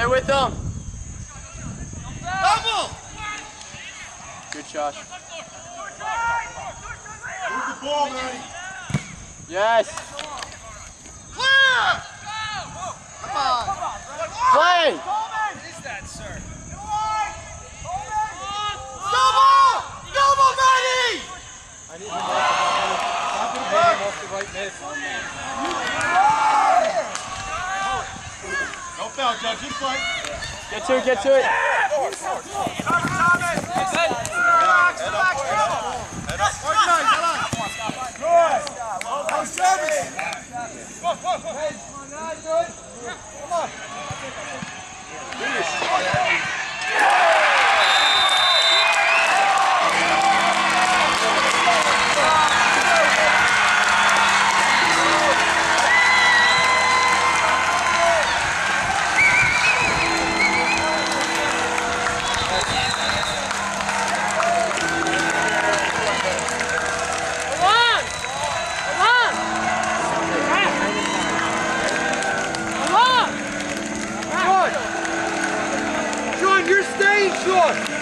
Stay with them. Double! Good shot. Move the ball, Manny. Yes. Clear! Come on. Play. Double! Double, Manny! I need him off I need him off the right mid. Foul, Judge. In play. Get to it. Get to it. Organize, Alan. Good. You're staying short.